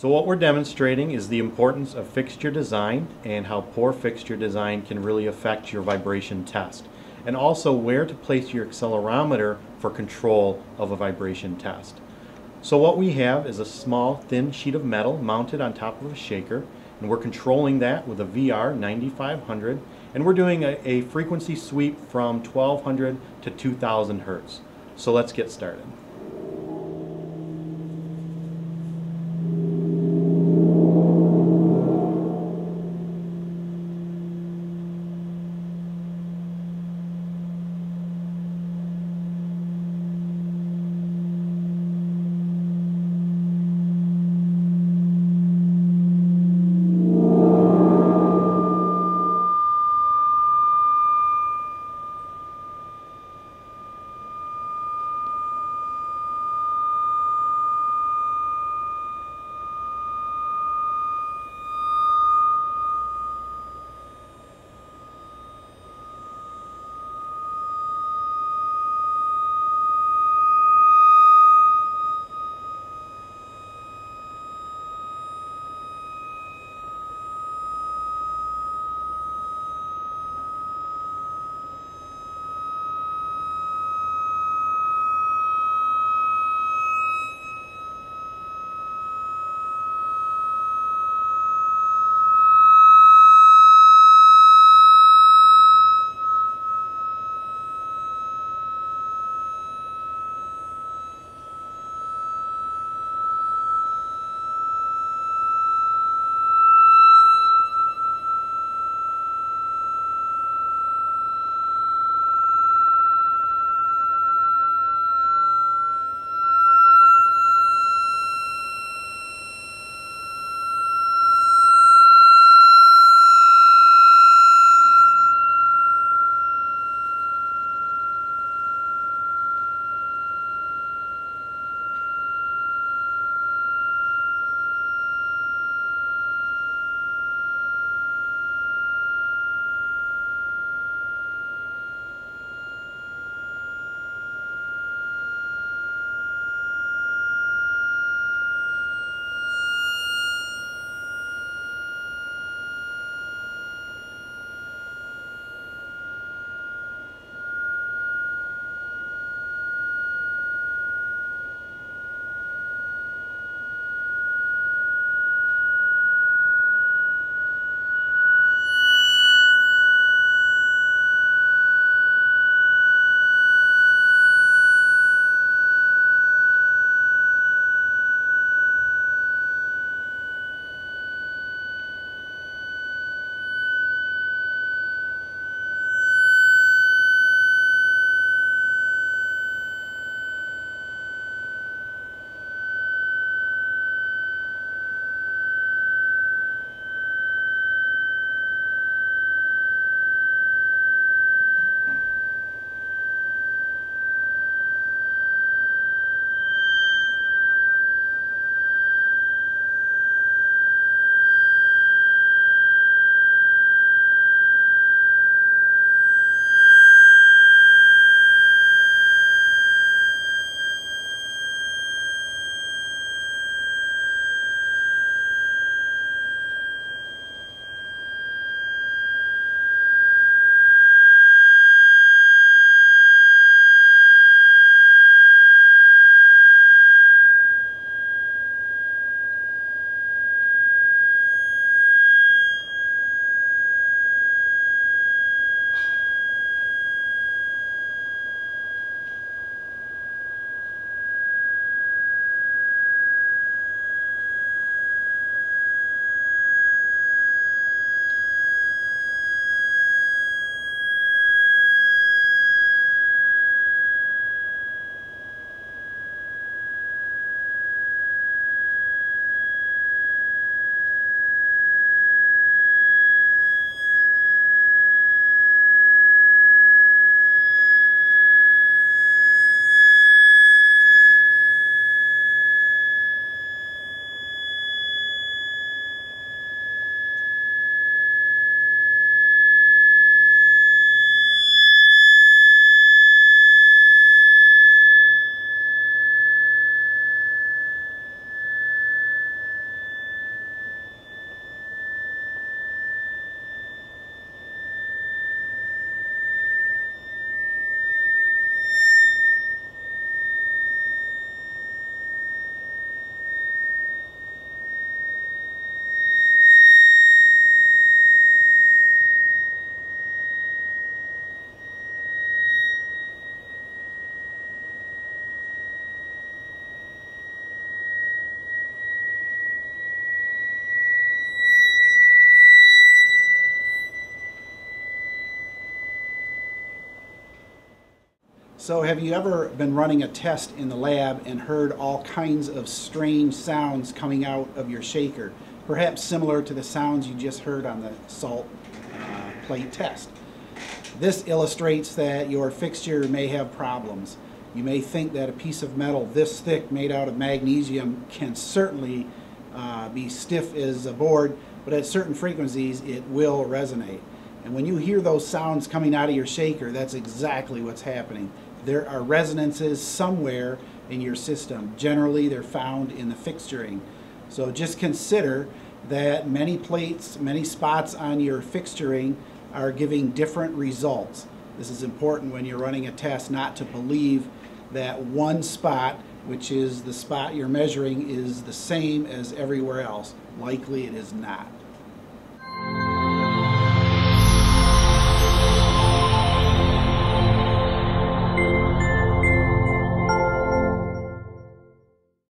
So what we're demonstrating is the importance of fixture design and how poor fixture design can really affect your vibration test. And also where to place your accelerometer for control of a vibration test. So what we have is a small thin sheet of metal mounted on top of a shaker and we're controlling that with a VR 9500 and we're doing a, a frequency sweep from 1200 to 2000 hertz. So let's get started. So have you ever been running a test in the lab and heard all kinds of strange sounds coming out of your shaker? Perhaps similar to the sounds you just heard on the salt uh, plate test. This illustrates that your fixture may have problems. You may think that a piece of metal this thick made out of magnesium can certainly uh, be stiff as a board, but at certain frequencies it will resonate. And when you hear those sounds coming out of your shaker, that's exactly what's happening. There are resonances somewhere in your system. Generally, they're found in the fixturing. So just consider that many plates, many spots on your fixturing are giving different results. This is important when you're running a test not to believe that one spot, which is the spot you're measuring, is the same as everywhere else. Likely it is not.